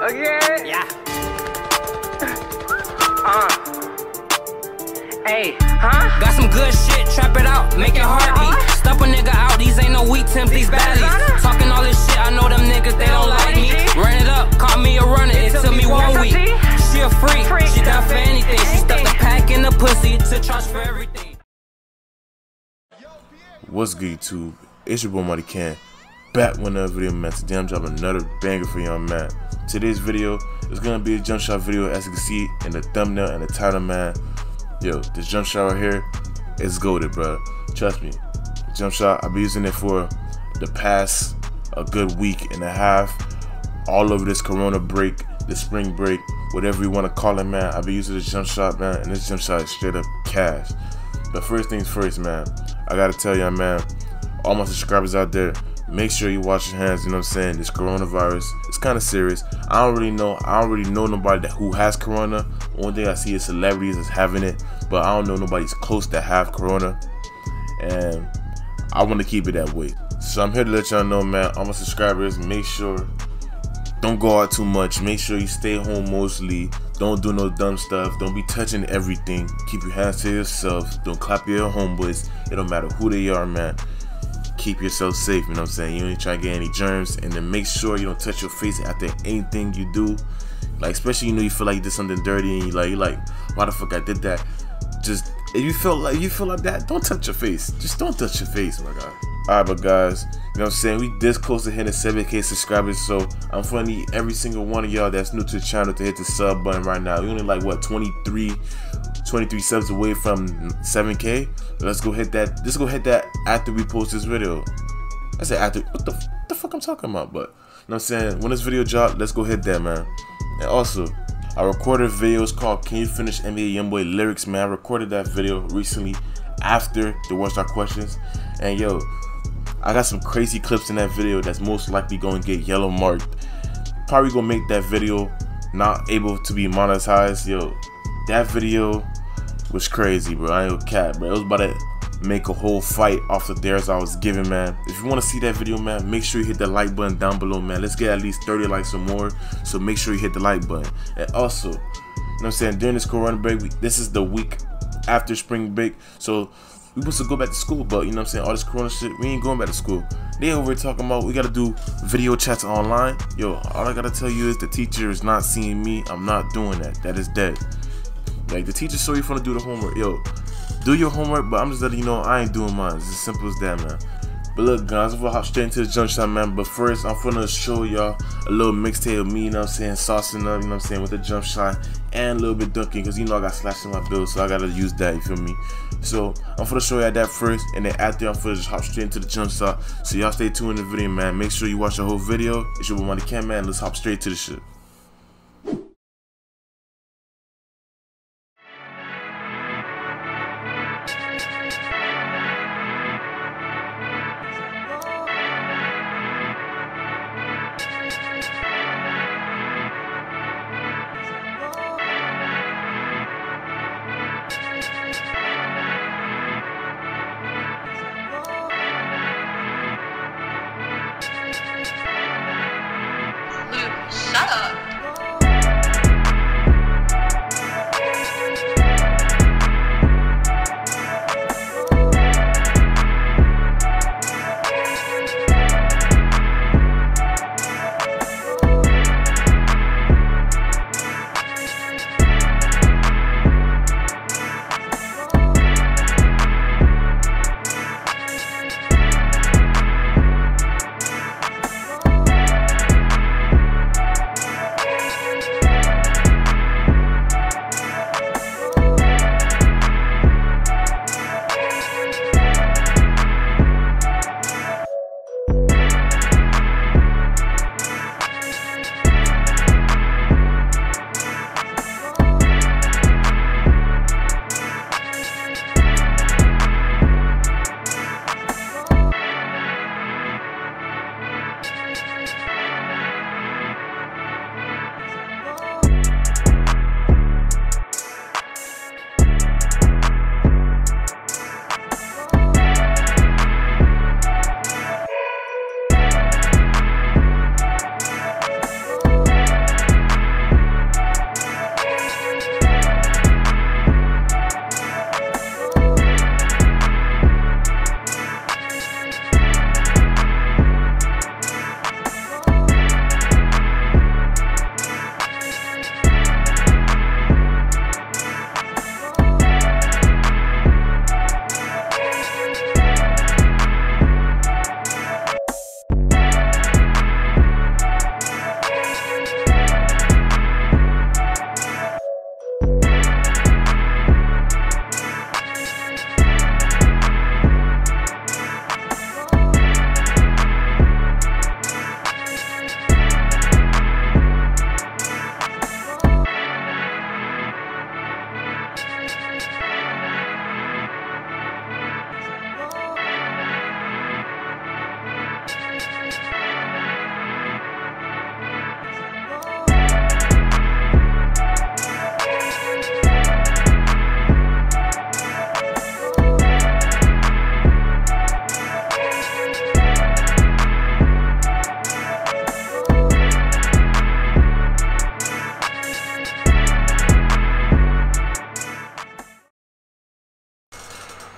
Again? Yeah. Uh. Hey, huh? Got some good shit, trap it out, make it heartbeat. Uh-huh. Stop a nigga out, these ain't no weak Tims, these baddies. Baddies. Talking all this shit, I know them niggas, they don't like me. like me. Run it up, call me a runner, it took me one week. She a freak, Freak, she down for anything. She stuck the anything. pack in the pussy to charge for everything. What's good, YouTube? It's your boy Money Ken. Back with another video, man. Today I'm dropping another banger for y'all, man. Today's video is gonna be a jump shot video, as you can see in the thumbnail and the title, man. Yo, this jump shot right here is goaded, bro. Trust me. Jump shot, I've been using it for the past a good week and a half. All over this Corona break, the spring break, whatever you want to call it, man. I've been using this jump shot, man, and this jump shot is straight up cash. But first things first, man. I gotta tell y'all, man. All my subscribers out there, make sure you wash your hands. You know what I'm saying? This coronavirus, it's kind of serious. I don't really know. I don't really know nobody that who has corona. One thing I see is celebrities is having it, but I don't know nobody's close to have corona. And I want to keep it that way. So I'm here to let y'all know, man. All my subscribers, make sure don't go out too much. Make sure you stay home mostly. Don't do no dumb stuff. Don't be touching everything. Keep your hands to yourself. Don't clap your homeboys. It don't matter who they are, man. Keep yourself safe, you know what I'm saying? You ain't try to get any germs. And then make sure you don't touch your face after anything you do. Like, especially you know you feel like you did something dirty and you like, you like, why the fuck I did that? Just, if you feel like you feel like that, don't touch your face. Just don't touch your face, my guy. Alright, but guys, you know what I'm saying? We this close to hitting 7k subscribers, so I'm gonna need every single one of y'all that's new to the channel to hit the sub button right now. We only like what 23, 23 subs away from 7k. Let's go hit that. Let's go hit that after we post this video. I said after. What the, f- the fuck I'm talking about? But you know what I'm saying? When this video drop, let's go hit that, man. And also, I recorded a videos called "Can You Finish NBA YoungBoy Lyrics?" Man, I recorded that video recently after the World Star questions, and yo, I got some crazy clips in that video that's most likely going to get yellow marked. Probably gonna make that video not able to be monetized. Yo, that video was crazy, bro. I ain't gonna cap, bro. It was about to make a whole fight off the dares I was giving, man. If you want to see that video, man, make sure you hit the like button down below, man. Let's get at least 30 likes or more. So make sure you hit the like button. And also, you know what I'm saying, during this corona break, this is the week after spring break. So we supposed to go back to school, but you know what I'm saying, all this corona shit, we ain't going back to school. They over talking about we gotta do video chats online. Yo, all I gotta tell you is the teacher is not seeing me. I'm not doing that. That is dead. Like the teacher saw you want to do the homework. Yo, do your homework, but I'm just letting you know I ain't doing mine. It's as simple as that, man. But look, guys, I'm gonna hop straight into the jump shot, man. But first, I'm gonna show y'all a little mixtape of me, you know what I'm saying, saucing up, you know what I'm saying, with the jump shot and a little bit dunking, because you know I got slashed in my bill, so I gotta use that, you feel me? So I'm gonna show y'all that first, and then after I'm gonna just hop straight into the jump shot. So y'all stay tuned in the video, man. Make sure you watch the whole video. It's your boy Money Ken, man. Let's hop straight to the shit.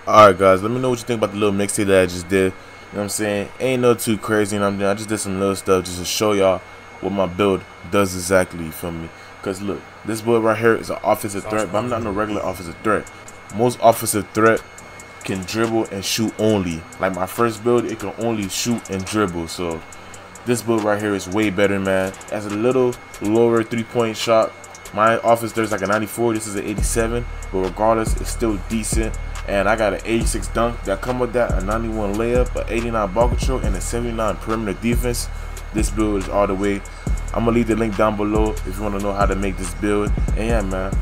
Alright guys, let me know what you think about the little mixtape that I just did. You know what I'm saying? Ain't no too crazy, you know what I'm doing? I just did some little stuff just to show y'all what my build does exactly, you feel me? Cause look, this build right here is an offensive threat, but I'm not no regular offensive threat. Most offensive threat can dribble and shoot only. Like my first build, it can only shoot and dribble. So this build right here is way better, man. As a little lower three-point shot. My offense there's like a 94. This is an 87, but regardless, it's still decent. And I got an 86 dunk that come with that, a 91 layup, an 89 ball control, and a 79 perimeter defense. This build is all the way. I'm gonna leave the link down below if you want to know how to make this build. And yeah, man,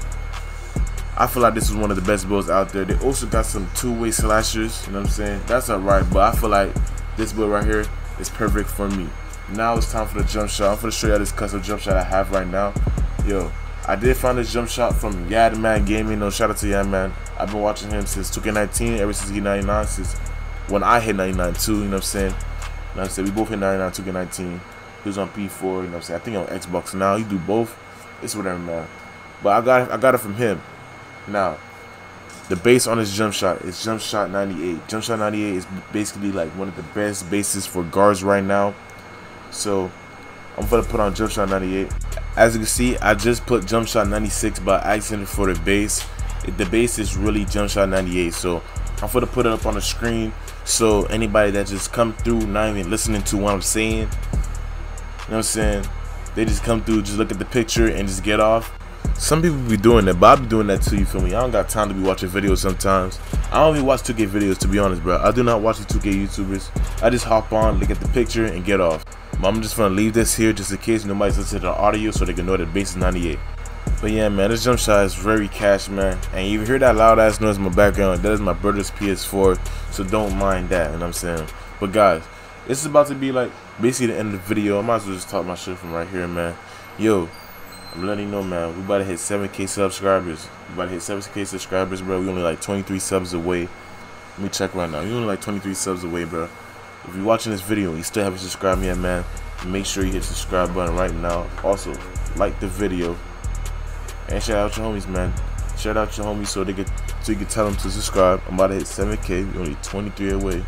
I feel like this is one of the best builds out there. They also got some two-way slashers, you know what I'm saying? That's alright, but I feel like this build right here is perfect for me. Now it's time for the jump shot. I'm gonna show you all this custom jump shot I have right now. Yo, I did find this jump shot from Yadman Gaming. No shout out to Yadman. I've been watching him since 2K19, ever since he 99, since when I hit 99 too, you know what I'm saying? You know I'm saying? We both hit 99, 2K19. He was on P4, you know what I'm saying? I think on Xbox now. You do both. It's whatever, man. But I got I got it from him. Now, the base on his jump shot is jump shot 98. Jump shot 98 is basically like one of the best bases for guards right now. So, I'm gonna put on jump shot 98. As you can see, I just put jump shot 96 by accident for the base. The base is really jump shot 98. So, I'm gonna put it up on the screen so anybody that just come through, not even listening to what I'm saying, you know what I'm saying? They just come through, just look at the picture and just get off. Some people be doing that, but I be doing that too, you feel me? I don't got time to be watching videos sometimes. I don't even watch 2K videos, to be honest, bro. I do not watch the 2K YouTubers. I just hop on, look at the picture, and get off. I'm just gonna leave this here just in case nobody's listening to the audio so they can know that base is 98. But yeah, man, this jump shot is very cash, man. And you hear that loud ass noise in my background, that is my brother's PS4, so don't mind that, you know what I'm saying? But guys, this is about to be like basically the end of the video. I might as well just talk my shit from right here, man. Yo, I'm letting you know, man. We about to hit 7K subscribers. We about to hit 7K subscribers, bro. We only like 23 subs away. Let me check right now. We only like 23 subs away, bro. If you're watching this video and you still haven't subscribed yet, man, make sure you hit subscribe button right now. Also, like the video. And shout out your homies, man. Shout out your homies so they get so you can tell them to subscribe. I'm about to hit 7K. We're only 23 away.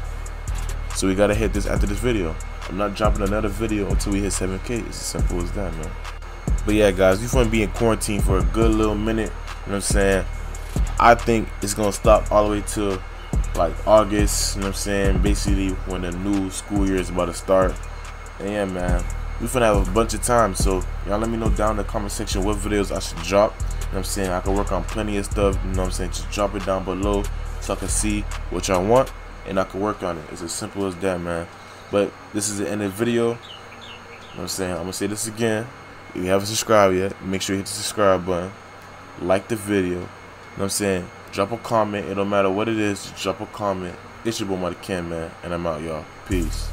So we gotta hit this after this video. I'm not dropping another video until we hit 7K. It's as simple as that, man. But yeah, guys, want to be in quarantine for a good little minute. You know what I'm saying? I think it's gonna stop all the way to like August. You know what I'm saying? Basically, when the new school year is about to start. And yeah, man, we finna have a bunch of time. So y'all let me know down in the comment section what videos I should drop. You know what I'm saying? I can work on plenty of stuff. You know what I'm saying? Just drop it down below so I can see what y'all want and I can work on it. It's as simple as that, man. But this is the end of the video. You know what I'm saying? I'm gonna say this again. If you haven't subscribed yet, make sure you hit the subscribe button. Like the video. You know what I'm saying? Drop a comment. It don't matter what it is. Drop a comment. It's your boy Money Ken, man. And I'm out, y'all. Peace.